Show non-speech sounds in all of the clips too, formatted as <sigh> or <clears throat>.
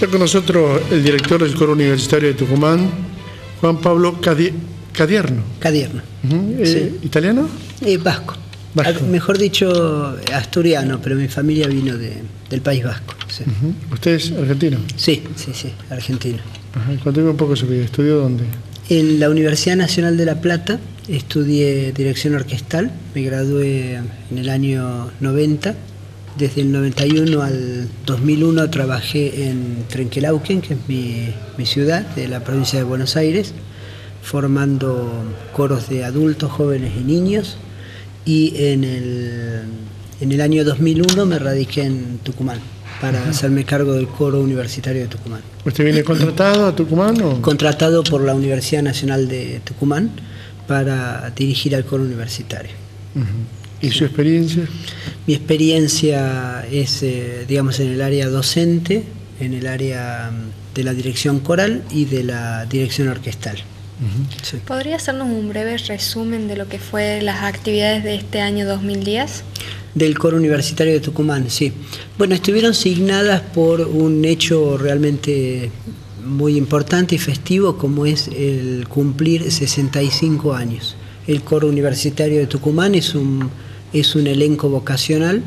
Está con nosotros el director del Coro Universitario de Tucumán, Juan Pablo Cadierno. Cadierno. Eh, ¿Italiano? Eh, vasco. Mejor dicho, asturiano, pero mi familia vino del País Vasco. ¿Usted es argentino? Sí, sí, sí, argentino. Cuénteme un poco su vida. ¿Estudió dónde? En la Universidad Nacional de La Plata estudié dirección orquestal, me gradué en el año 90. Desde el 91 al 2001 trabajé en Trenquelauquen, que es mi, mi ciudad, de la provincia de Buenos Aires, formando coros de adultos, jóvenes y niños y en el, en el año 2001 me radiqué en Tucumán para hacerme cargo del coro universitario de Tucumán. ¿Usted viene contratado a Tucumán? O? Contratado por la Universidad Nacional de Tucumán para dirigir al coro universitario. ¿Y su experiencia? Mi experiencia es, eh, digamos, en el área docente, en el área mm, de la dirección coral y de la dirección orquestal. ¿Podría hacernos un breve resumen de lo que fue las actividades de este año 2010? Del Coro Universitario de Tucumán, sí. Bueno, estuvieron signadas por un hecho realmente muy importante y festivo como es el cumplir 65 años. El Coro Universitario de Tucumán es un, es un elenco vocacional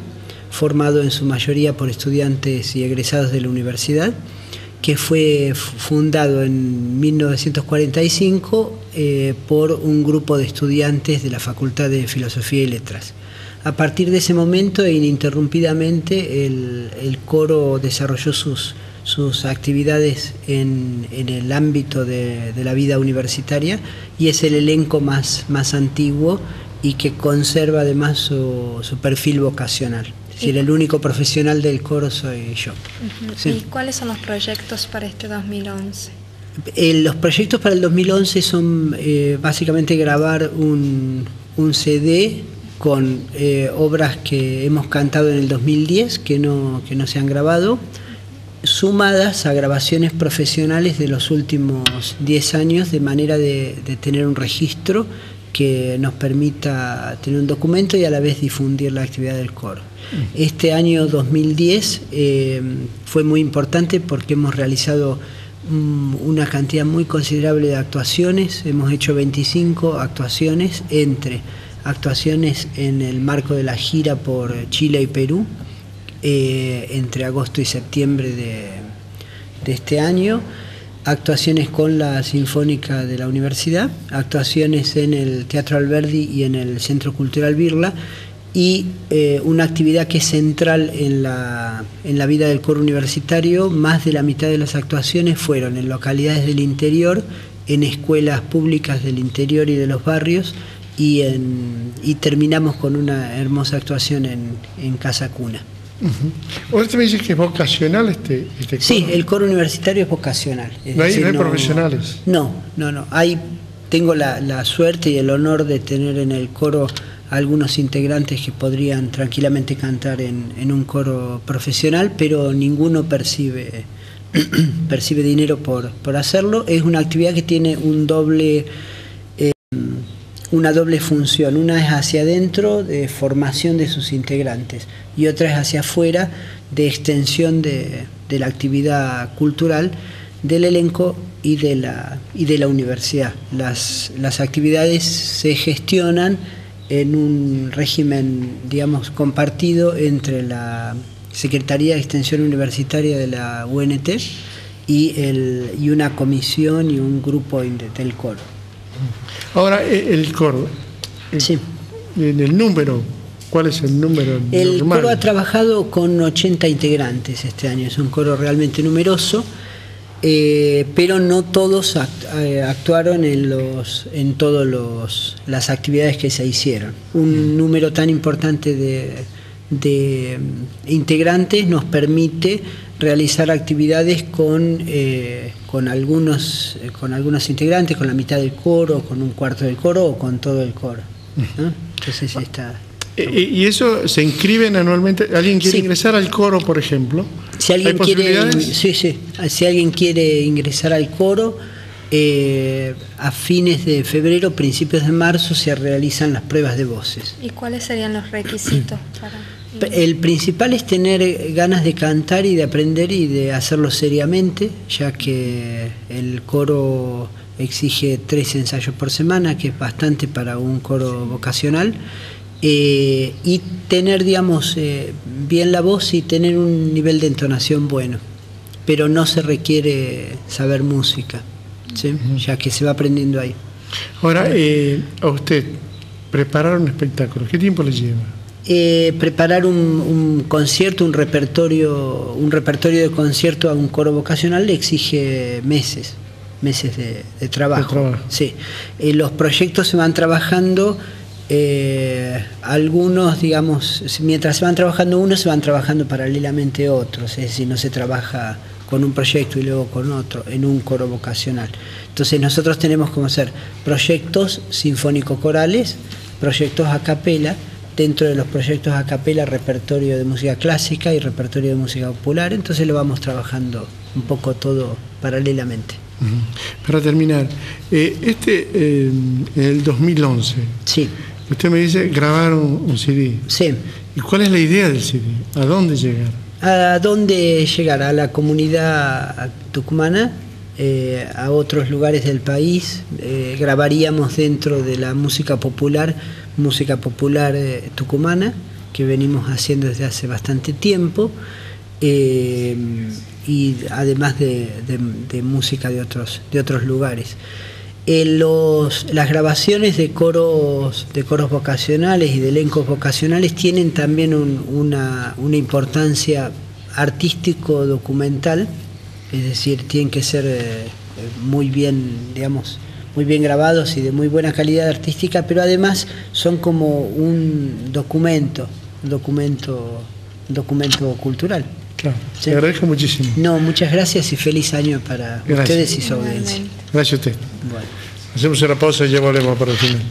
formado en su mayoría por estudiantes y egresados de la universidad que fue fundado en 1945 eh, por un grupo de estudiantes de la Facultad de Filosofía y Letras. A partir de ese momento, e ininterrumpidamente, el, coro desarrolló sus, sus actividades en, el ámbito de, la vida universitaria y es el elenco más, más antiguo y que conserva además su perfil vocacional. Es decir, el único profesional del coro soy yo. ¿Y cuáles son los proyectos para este 2011? Eh, los proyectos para el 2011 son eh, básicamente grabar un, CD con eh, obras que hemos cantado en el 2010 que no, que no se han grabado, sumadas a grabaciones profesionales de los últimos 10 años, de manera de tener un registro que nos permita tener un documento y a la vez difundir la actividad del coro. Este año 2010 eh, fue muy importante porque hemos realizado mm, una cantidad muy considerable de actuaciones, hemos hecho 25 actuaciones entre actuaciones en el marco de la gira por Chile y Perú, eh, entre agosto y septiembre de, de este año, actuaciones con la Sinfónica de la Universidad, actuaciones en el Teatro Alberdi y en el Centro Cultural Birla y eh, una actividad que es central en la, en la vida del coro universitario, más de la mitad de las actuaciones fueron en localidades del interior, en escuelas públicas del interior y de los barrios, y, y terminamos con una hermosa actuación en, en Casa Cuna. ¿Usted me dice que es vocacional este, este coro? Sí, el coro universitario es vocacional. ¿No hay, profesionales? No, no, no. Hay, tengo la, la, suerte y el honor de tener en el coro algunos integrantes que podrían tranquilamente cantar en, en un coro profesional, pero ninguno percibe, <clears throat> percibe dinero por, por hacerlo. Es una actividad que tiene un doble una doble función. Una es hacia adentro de formación de sus integrantes y otra es hacia afuera de extensión de, la actividad cultural del elenco y de la, y de la universidad. Las, las actividades se gestionan en un régimen, digamos, compartido entre la Secretaría de Extensión Universitaria de la UNT y, el, y una comisión y un grupo del coro. Ahora, e, el coro. Sí. En el número, ¿cuál es el número? El coro ha trabajado con 80 integrantes este año, es un coro realmente numeroso, eh, pero no todos eh, actuaron en, los, en todas las actividades que se hicieron. Un mm. número tan importante de, de integrantes nos permite realizar actividades con, eh, con, algunos, eh, con algunos integrantes, con la mitad del coro, con un cuarto del coro o con todo el coro. Entonces está... Eh, ¿Y eso se inscriben anualmente? ¿Alguien quiere ingresar al coro, por ejemplo? Si alguien quiere, sí, sí. Si alguien quiere ingresar al coro, a fines de febrero, principios de marzo, se realizan las pruebas de voces. ¿Y cuáles serían los requisitos para...? El principal es tener ganas de cantar y de aprender y de hacerlo seriamente, ya que el coro exige tres ensayos por semana, que es bastante para un coro vocacional, eh, y tener, digamos, eh, bien la voz y tener un nivel de entonación bueno, pero no se requiere saber música, ya que se va aprendiendo ahí. Ahora, eh, a usted, preparar un espectáculo, ¿qué tiempo le lleva? Eh, preparar un, concierto, un repertorio, un repertorio de concierto a un coro vocacional le exige meses, meses de, trabajo. Sí. Eh, los proyectos se van trabajando, eh, algunos, digamos, mientras se van trabajando unos, se van trabajando paralelamente otros, es decir, no se trabaja con un proyecto y luego con otro en un coro vocacional. Entonces nosotros tenemos como hacer proyectos sinfónico-corales, proyectos a capela, dentro de los proyectos a capela repertorio de música clásica y repertorio de música popular, entonces lo vamos trabajando un poco todo paralelamente. Para terminar, eh, este eh, en el 2011, sí. usted me dice grabar un, CD. Sí. ¿Y cuál es la idea del CD? ¿A dónde llegar? ¿A dónde llegar? A la comunidad tucumana, eh, a otros lugares del país. grabaríamos dentro de la música popular música popular eh, tucumana, que venimos haciendo desde hace bastante tiempo, eh, y además de, música de otros, de otros lugares. los, las grabaciones de coros, de coros vocacionales y de elencos vocacionales tienen también una, una importancia artístico-documental, es decir, tienen que ser eh, muy bien, digamos, muy bien grabados y de muy buena calidad artística, pero además son como un documento, un documento, documento cultural. Claro, te agradezco muchísimo. No, muchas gracias y feliz año para ustedes y su audiencia. Gracias a usted. Bueno. Hacemos una pausa y ya volvemos para el final.